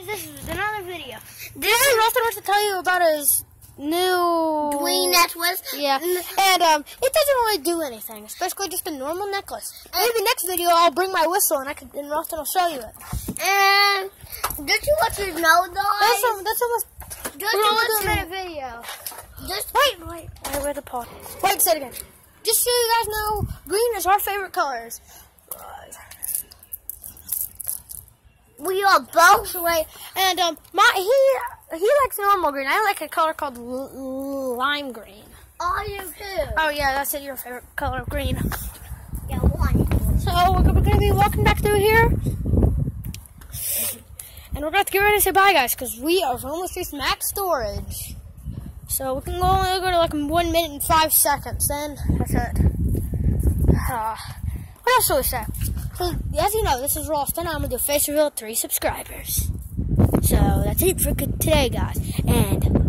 guys, this is another video. This is Rustin wants to tell you about his new Green necklace. Yeah, and um, it doesn't really do anything. It's basically just a normal necklace. Maybe next video I'll bring my whistle and I can and Rustin will show you it. And did you want to know though? That's um, that's almost. Just we're to only let doing you a video. Just Wait, wait, wait, where's the pod? Wait, say it again. Just so you guys know, green is our favorite colors. Are both. Right, and um, my he he likes normal green. I like a color called lime green. Are you too? Oh yeah, that's it. Your favorite color, green. Yeah, one. So we're gonna- we're gonna be walking back through here, and we're about to get ready to say bye, guys, because we are almost reached max storage. So we can only go to like one minute and five seconds. Then that's it. Uh, say? So as you know, this is Rolston. I'm gonna do face reveal three subscribers. So that's it for today, guys, and